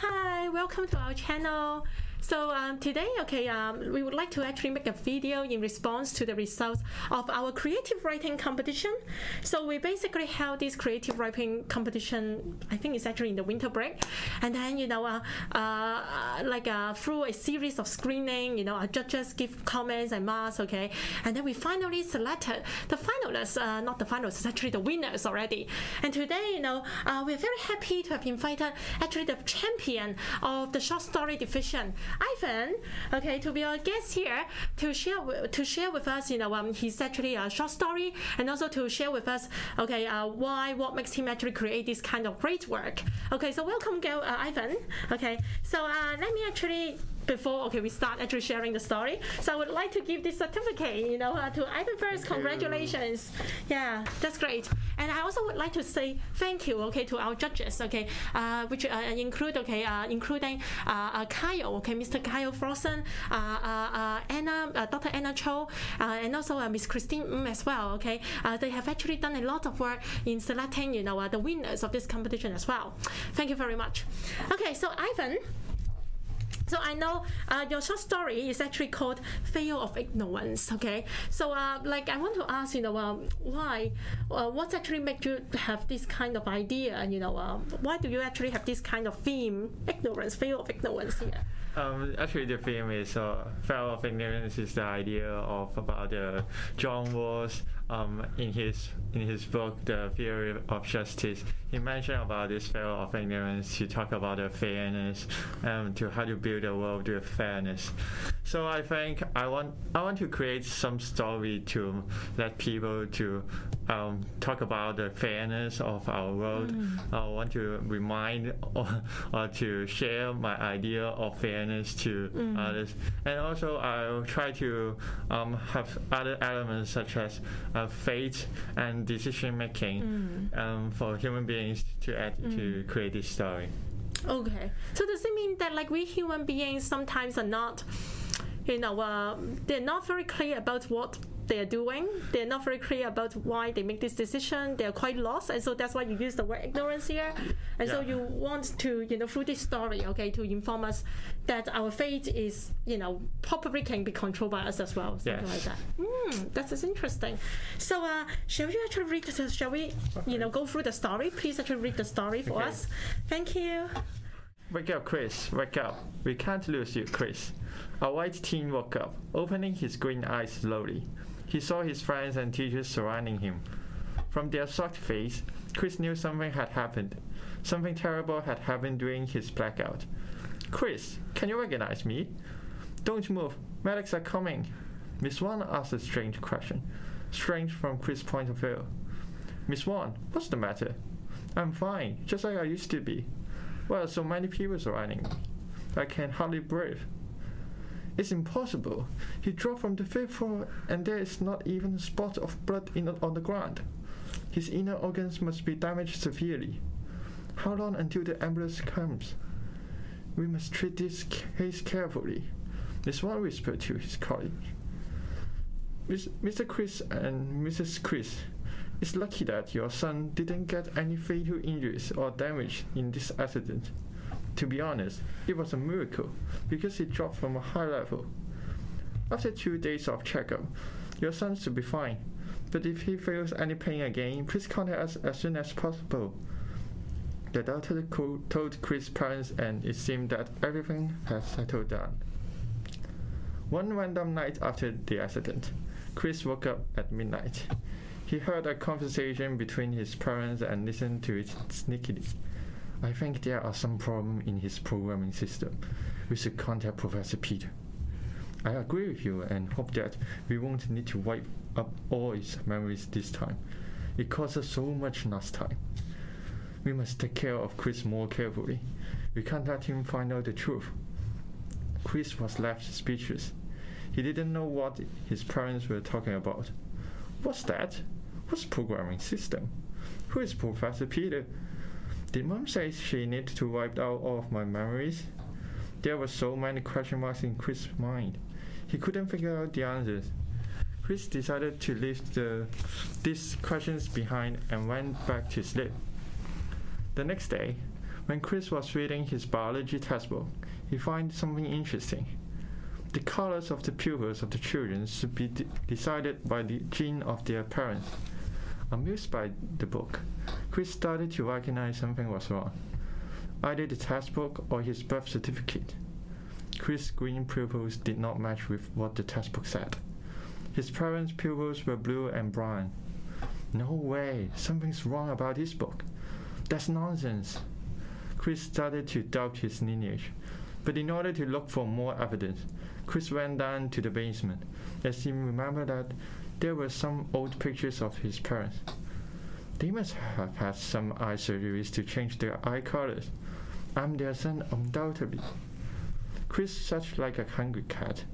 hi, welcome to our channel. So um, today, okay, um, we would like to actually make a video in response to the results of our creative writing competition. So we basically held this creative writing competition. I think it's actually in the winter break, and then you know, uh, uh, like uh, through a series of screening, you know, our judges give comments and marks, okay, and then we finally selected the finalists. Uh, not the finalists, actually the winners already. And today, you know, uh, we're very happy to have invited actually the champion of the short story division. Ivan, okay, to be our guest here to share to share with us, you know, um, he's actually a short story, and also to share with us, okay, uh, why what makes him actually create this kind of great work. Okay, so welcome, uh, Ivan. Okay, so uh, let me actually before okay we start actually sharing the story. So i would like to give this certificate you know uh, to ivan first. Thank congratulations. You. yeah that's great. And i also would like to say thank you okay to our judges okay uh, which uh, include okay uh, including uh, uh, kyle okay mr kyle frosten anna dr anna cho and also miss christine as well okay. They have actually done a lot of work in selecting you know the winners of this competition as well. Thank you very much. Okay so ivan so I know uh, your short story is actually called "Veil of Ignorance." Okay, so uh, like I want to ask, you know, um, why, uh, what actually made you have this kind of idea? You know, um, why do you actually have this kind of theme, ignorance, veil of ignorance here? Um, actually, the theme is uh, "Veil of Ignorance" is the idea of about uh, John Rawls um, in his in his book The Theory of Justice, he mentioned about this veil of ignorance. He talked about the fairness and to how to build a world with fairness. So I think I want I want to create some story to let people to um, talk about the fairness of our world. Mm. I want to remind or, or, to share my idea of fairness to mm. others, and also I'll try to um, have other elements such as uh, fate and decision making mm. um, for human beings to add mm. to create this story. Okay, so does it mean that like we human beings sometimes are not, you know, uh, they're not very clear about what they're doing. They're not very clear about why they make this decision. They're quite lost, and so that's why you use the word ignorance here. And yeah. so you want to, you know, through this story, okay, to inform us that our fate is, you know, probably can be controlled by us as well, something yes. like that. Mm, that is interesting. So, uh, shall we actually read? The, shall we, okay. you know, go through the story? Please actually read the story for okay. us. Thank you. Wake up, Chris. Wake up. We can't lose you, Chris. A white teen woke up, opening his green eyes slowly. He saw his friends and teachers surrounding him. From their shocked face, Chris knew something had happened. Something terrible had happened during his blackout. Chris, can you recognize me? Don't move. Medics are coming. Miss Wan asked a strange question. Strange from Chris' point of view. Miss Wan, what's the matter? I'm fine, just like I used to be. Well, so many people surrounding me. I can hardly breathe. It's impossible. He dropped from the fifth floor and there is not even a spot of blood in, on the ground. His inner organs must be damaged severely. How long until the ambulance comes? We must treat this case carefully. Miss Wan whispered to his colleague. Mr. Chris and Mrs. Chris, it's lucky that your son didn't get any fatal injuries or damage in this accident. To be honest, it was a miracle because he dropped from a high level. After two days of checkup, your son should be fine. But if he feels any pain again, please contact us as soon as possible. The doctor told Chris' parents, and it seemed that everything had settled down. One random night after the accident, Chris woke up at midnight. He heard a conversation between his parents and listened to it sneakily. I think there are some problems in his programming system. We should contact Professor Peter. I agree with you and hope that we won't need to wipe up all his memories this time. It cost us so much last time. We must take care of Chris more carefully. We can't let him find out the truth. Chris was left speechless. He didn't know what his parents were talking about. What's that? What's programming system? Who is Professor Peter? Did mom say she needed to wipe out all of my memories? There were so many question marks in Chris' mind. He couldn't figure out the answers. Chris decided to leave the, these questions behind and went back to sleep. The next day, When Chris was reading his biology textbook, he found something interesting. The colors of the pupils of the children should be de- decided by the gene of their parents. Amused by the book, Chris started to recognize something was wrong. Either the textbook or his birth certificate. Chris' green pupils did not match with what the textbook said. His parents' pupils were blue and brown. No way, something's wrong about this book. That's nonsense. Chris started to doubt his lineage, but in order to look for more evidence, Chris went down to the basement as he remembered that there were some old pictures of his parents. They must have had some eye surgeries to change their eye colors. I'm their son undoubtedly. Chris searched like a hungry cat.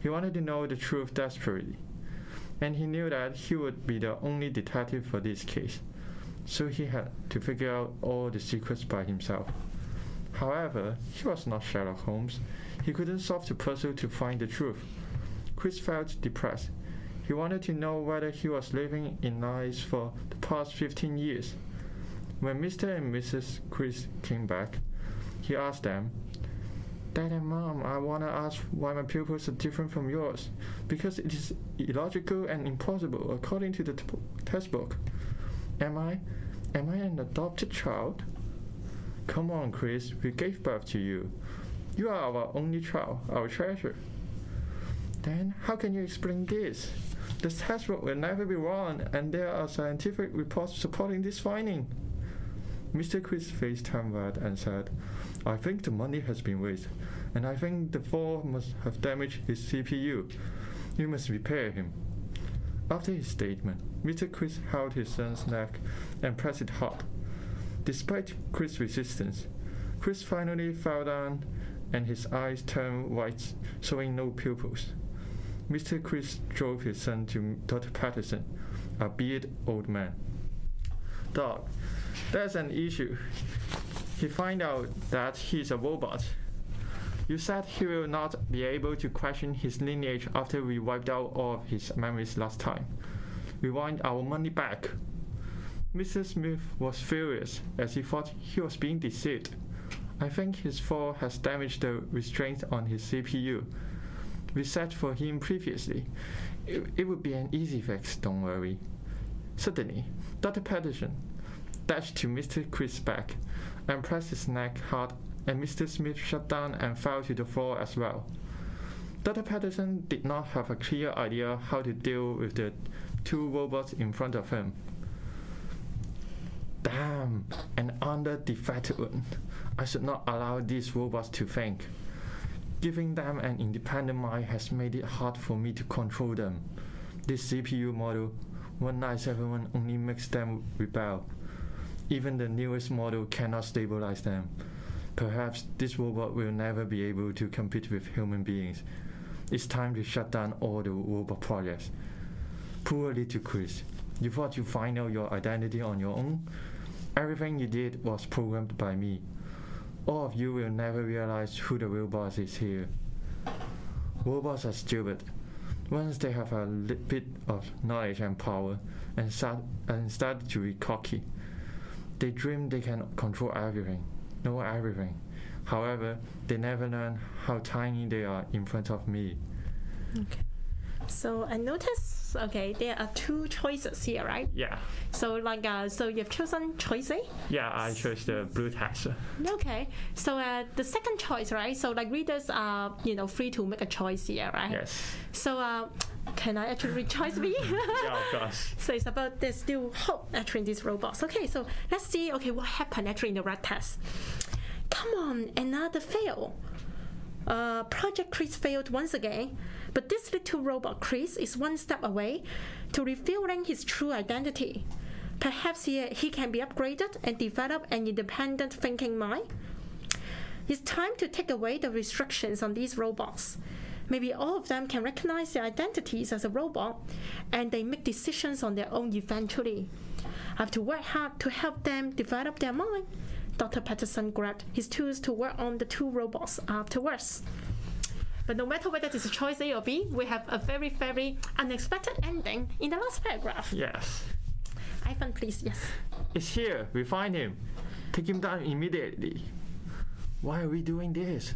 He wanted to know the truth desperately, and he knew that he would be the only detective for this case, so he had to figure out all the secrets by himself. However, he was not Sherlock Holmes. He couldn't solve the puzzle to find the truth. Chris felt depressed. He wanted to know whether he was living in lies for the past 15 years. When Mr. and Mrs. Chris came back, he asked them, Dad and Mom, I want to ask why my pupils are different from yours, because it is illogical and impossible according to the textbook. Am I, am I an adopted child? Come on, Chris, we gave birth to you. You are our only child, our treasure. Then how can you explain this? The textbook will never be wrong, and there are scientific reports supporting this finding. Mr. Chris face turned red and said, I think the money has been wasted, and I think the fall must have damaged his CPU. You must repair him. After his statement, Mr. Chris held his son's neck and pressed it hard. Despite Chris' resistance, Chris finally fell down and his eyes turned white, showing no pupils. Mr. Chris drove his son to Dr. Patterson, a bearded old man. Doc, there's an issue. He find out that he's a robot. You said he will not be able to question his lineage after we wiped out all of his memories last time. We want our money back. Mr. Smith was furious as he thought he was being deceived. I think his fall has damaged the restraints on his CPU. We set for him previously. It, it would be an easy fix, don't worry. Suddenly, Dr. Patterson dashed to Mr. Chris' back and pressed his neck hard, and Mr. Smith shut down and fell to the floor as well. Dr. Patterson did not have a clear idea how to deal with the two robots in front of him. Damn, an under-defected one. I should not allow these robots to think. Giving them an independent mind has made it hard for me to control them. This CPU model 1971 only makes them rebel. Even the newest model cannot stabilize them. Perhaps this robot will never be able to compete with human beings. It's time to shut down all the robot projects. Poor little Chris. You thought you'd find out your identity on your own? Everything you did was programmed by me. All of you will never realize who the real boss is here. Robots are stupid. Once they have a bit of knowledge and power and start, and start to be cocky, they dream they can control everything, know everything. However, they never learn how tiny they are in front of me. Okay. So I okay, there are two choices here, right? Yeah, So like, uh, so you've chosen choice A. yeah, I chose the blue text. Okay. So uh, the second choice, right? So like readers are, you know, free to make a choice here, right? Yes. So uh, can I actually read choice B? Yeah, of course. So it's about there's still hope actually in these robots. Okay, so let's see. Okay, what happened actually in the red test? Come on, another fail. Uh, Project Chris failed once again, but this little robot Chris is one step away to revealing his true identity. Perhaps he, he can be upgraded and develop an independent thinking mind. It's time to take away the restrictions on these robots. Maybe all of them can recognize their identities as a robot and they make decisions on their own eventually. I have to work hard to help them develop their mind. Dr. Patterson grabbed his tools to work on the two robots afterwards. But no matter whether it's choice A or B, we have a very, very unexpected ending in the last paragraph. Yes. Ivan, please, yes. It's here. We find him. Take him down immediately. Why are we doing this?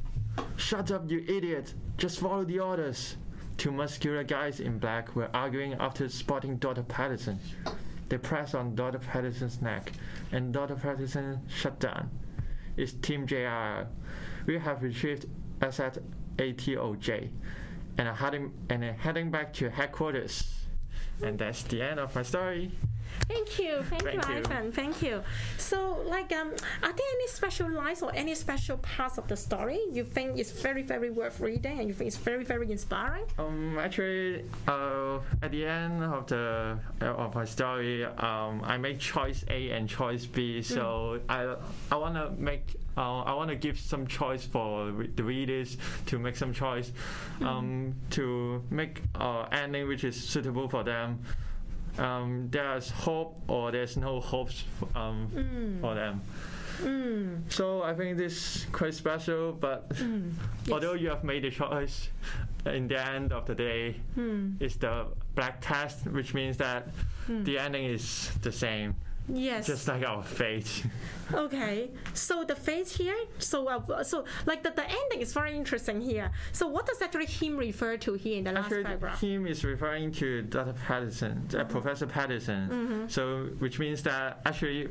Shut up, you idiot! Just follow the orders. Two muscular guys in black were arguing after spotting Dr. Patterson. They pressed on Dr. Patterson's neck, and Dr. Patterson shut down. It's Team JR. We have retrieved asset ATOJ and are heading, and are heading back to headquarters. And that's the end of my story. Thank you, thank, Thank you. Ivan. Thank you. So, like, um, are there any special lines or any special parts of the story you think is very, very worth reading, and you think it's very, very inspiring? Um, actually, uh, at the end of the uh, of my story, um, I make choice A and choice B. So I I wanna make uh, I wanna give some choice for re- the readers to make some choice, um, to make uh, ending which is suitable for them. Um, there's hope or there's no hopes um, Mm. for them. Mm. So I think this is quite special, but Mm. although you have made a choice, in the end of the day, Mm. it's the black test, which means that Mm. the ending is the same, Yes. just like our fate. Okay, so the fate here, so uh, so like the, the ending is very interesting here. So what does actually him refer to here in the last Actually, paragraph? him is referring to Dr. Patterson, uh, Professor Patterson. Mhm. So, which means that actually,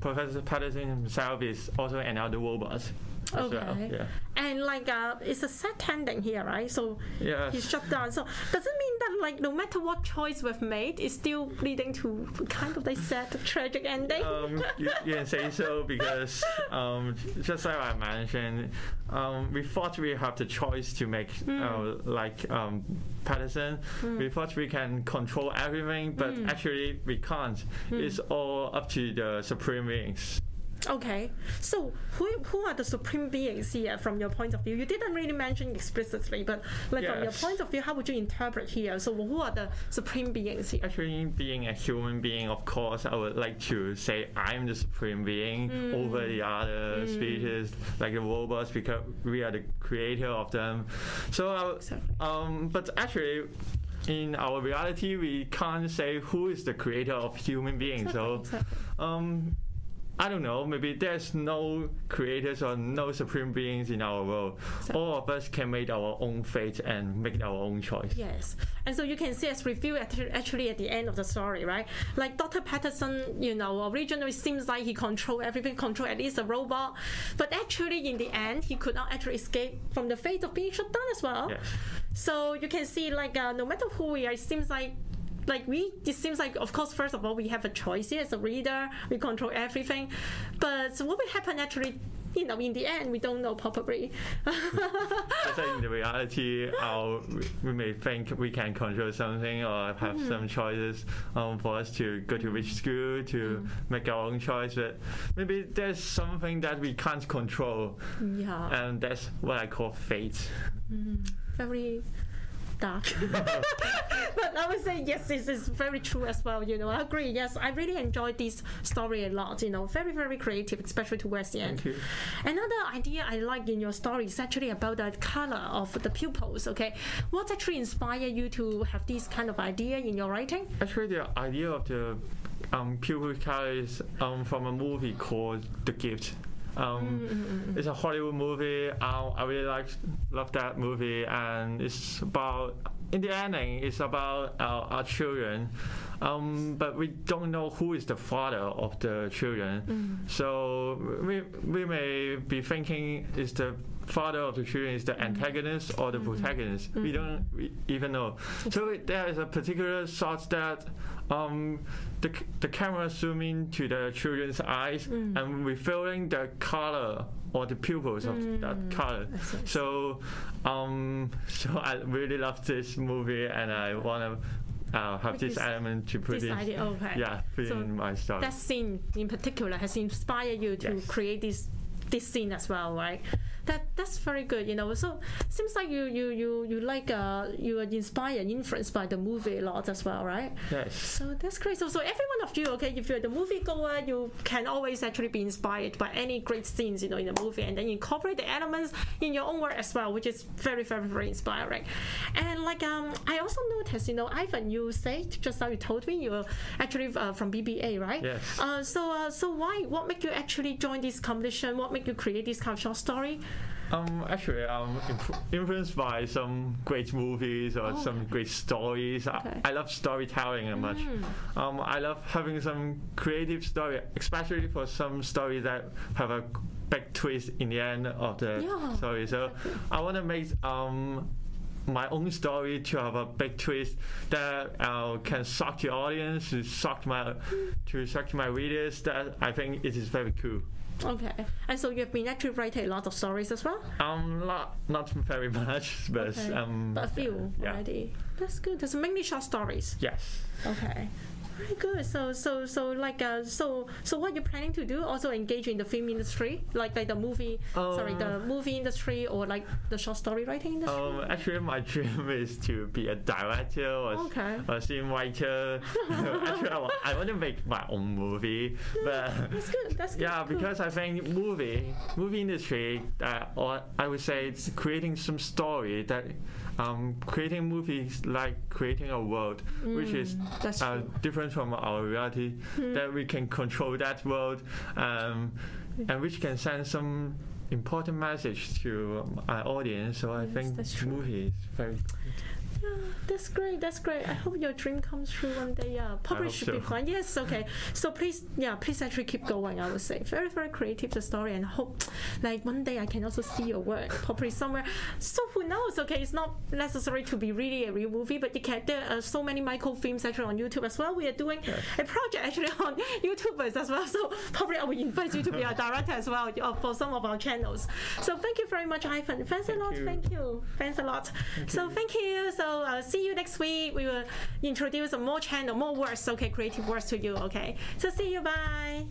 Professor Patterson himself is also another robot. As well. Okay. Yeah. And like uh, it's a sad ending here, right? So Yeah. he's shut down. So does it mean that like no matter what choice we've made, it's still leading to kind of like sad, tragic ending? um, you, you can say so because um, just like I mentioned, um, we thought we have the choice to make uh, like um, Patterson. We thought we can control everything, but Mm. actually we can't. It's all up to the supreme beings. Okay, so who, who are the supreme beings here from your point of view? You didn't really mention explicitly, but like from your point of view, how would you interpret here? So who are the supreme beings here? Actually, being a human being, of course, I would like to say I'm the supreme being over the other species, like the robots, because we are the creator of them. So, I, Exactly. um, but actually, in our reality, we can't say who is the creator of human beings. So, Exactly. um, I don't know. Maybe there's no creators or no supreme beings in our world. So- All of us can make our own fate and make our own choice. Yes, and so you can see as revealed at- actually at the end of the story, right? Like Dr. Patterson, you know, originally seems like he controlled everything, controlled at least a robot, but actually in the end he could not actually escape from the fate of being shut down as well. Yes. So you can see like uh, no matter who we are, it seems like like we it seems like of course first of all we have a choice here as a reader we control everything but what will happen actually you know in the end we don't know probably Just like in the reality, our, we may think we can control something or have Mm-hmm. some choices um, for us to go to which school to Mm-hmm. make our own choice. But maybe there's something that we can't control, yeah and that's what I call fate. very dark. but I would say yes, this is very true as well. You know, I agree. Yes, I really enjoyed this story a lot. You know, very very creative, especially towards the end. Another idea I like in your story is actually about the color of the pupils. Okay, what actually inspired you to have this kind of idea in your writing? Actually, the idea of the um, pupil color is um, from a movie called The Gift. Um, It's a Hollywood movie. Um, I really like love that movie, and it's about in the ending. It's about our, our children, um, but we don't know who is the father of the children. So we we may be thinking is the father of the children is the antagonist or the protagonist. We don't we even know. So it- there is a particular shot that um, the, the camera zoom into the children's eyes and revealing the color or the pupils of that color. So, um, so I really love this movie and I want to uh, have this- element to put This in, idea, okay. yeah, put So in my story. That scene in particular has inspired you to Yes. create this this scene as well, right? That that's very good, you know. So seems like you you you you like uh you are inspired, influenced by the movie a lot as well, right? Yes. So that's great. So, so every one of you, okay, if you're the movie goer, you can always actually be inspired by any great scenes, you know, in the movie, and then incorporate the elements in your own work as well, which is very, very, very inspiring. And like, um, I also noticed, you know, Ivan, you said just now you told me you're actually uh, from BBA, right? Yes. Uh, so, uh, so why? What make you actually join this competition? What make you create this kind of short story? Um, actually, I'm inf- influenced by some great movies or Oh. some great stories. Okay. Mm. I, I love storytelling very much. Um, I love having some creative story, especially for some stories that have a big twist in the end of the Yeah, story. So I want to make um, my own story to have a big twist that uh, can shock the audience, to shock my, to shock my readers. That I think it is very cool. Okay. And so you've been actually writing a lot of stories as well? Um, not not very much, but Okay. um, But a few yeah. already. That's good. That's mainly short stories. yes. Okay. Very good. So so so like uh so so what you're planning to do? Also engage in the film industry, like like the movie, sorry, the Um, movie industry or like the short story writing industry. Um, actually, my dream is to be a director or Okay. a screenwriter. actually, I, wa- I want to make my own movie, but That's good. That's good. yeah, Cool. because I think movie movie industry, uh, or I would say, it's creating some story that. Um, creating movies like creating a world which is Mm, uh, different from our reality that we can control that world um, and which can send some important message to our audience. So i think movie is very Yeah, that's great. That's great. I hope your dream comes true one day. Yeah, probably should be so. fun. Yes. Okay. So please, yeah, please actually keep going. I would say very, very creative the story, and hope like one day I can also see your work probably somewhere. So who knows? Okay, it's not necessary to be really a real movie, but you can. There are so many microfilms actually on YouTube as well. We are doing a project actually on YouTubers as well. So probably I will invite you to be a director as well uh, for some of our channels. So thank you very much, Ivan. Thanks a lot. you. Thank you. Thanks a lot. so thank you. So uh, see you next week. We will introduce more channel, more words, okay, creative words to you. Okay. So see you. Bye.